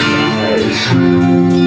eyes.